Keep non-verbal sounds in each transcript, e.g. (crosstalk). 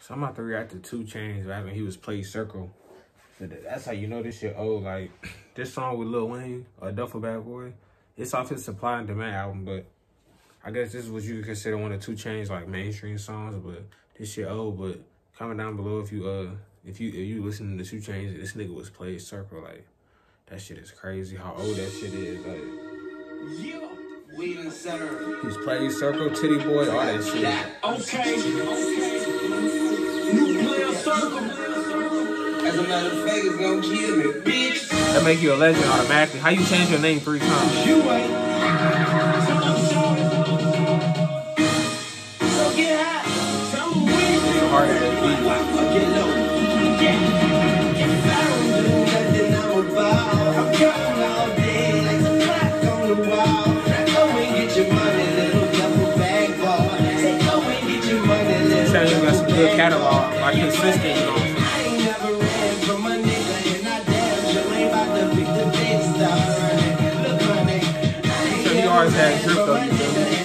So I'm about to react to 2 Chainz rapping. He was Playaz Circle. That's how you know this shit old. Like (clears throat) this song with Lil Wayne or Duffel Bag Boy, it's off his Supply and Demand album, but I guess this is what you could consider one of 2 Chainz like mainstream songs. But this shit old. But comment down below if you uh if you if you listening to 2 Chainz, this nigga was Playaz Circle. Like that shit is crazy. How old that shit is. Like. Yeah. He's Playaz Circle, Tity Boi, all that shit. Okay. okay. As a matter of fact, it's gonna kill me, bitch. That make you a legend automatically. How you change your name three times? You ain't. So get high. Tell me when. Hard as beat. Get low. Get. Get found. Nothing I'm about. I'm counting all day like the clock on the wall. Go and get your money, little duffel bag boy. Say go and get your money, little. Tell you got some good catalog, like consistent, you know. Though, you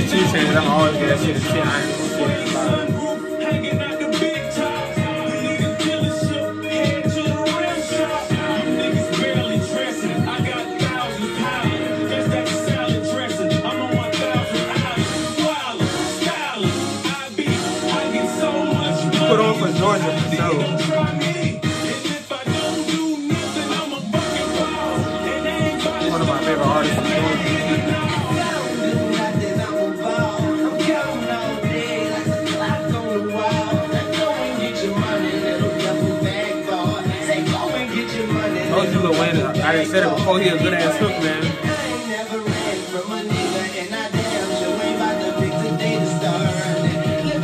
feel me? Just 2 Chainz, I'm always get that shit a 10. I ain't gonna Put on for Georgia for Lil Wayne, I already said it before, he a good ass hook, man.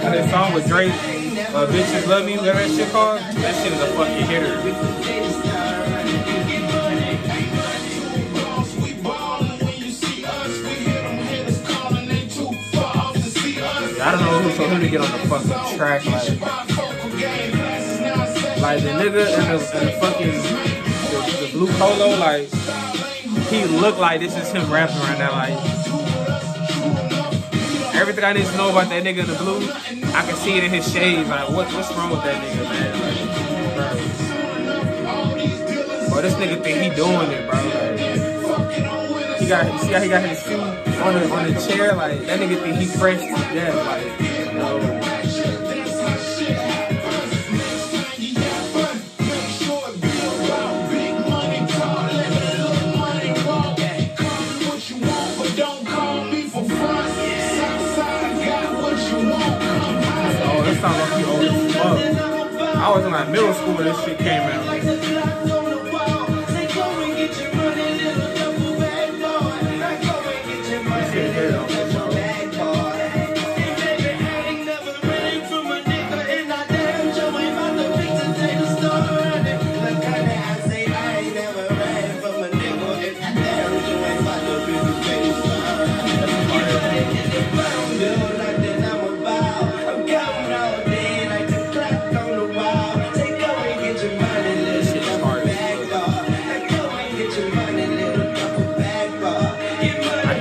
That song with Drake, uh, Bitches Love Me, whatever that shit called, that shit is a fucking hitter. I don't know who told him to get on the fucking track. Like, like the nigga and the, and the fucking the blue polo, like he looked like this is him rapping right now. Like everything I need to know about that nigga in the blue, I can see it in his shades. Like what, what's wrong with that nigga, man? Like, bro, this nigga think he doing it, bro. Like, he got, see how he got his shoe on the on the chair? Like that nigga think he fresh to death. Like, you know. Sound like you old as fuck. I was in like middle school when this shit came out.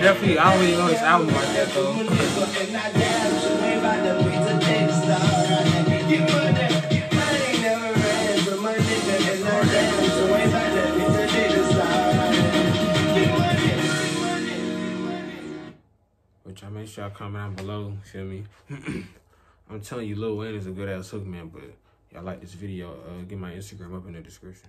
Definitely, I don't really know this album like that though. Make sure y'all comment down below, feel me? (clears throat) I'm telling you, Lil Wayne is a good ass hook man, but y'all like this video, uh, get my Instagram up in the description.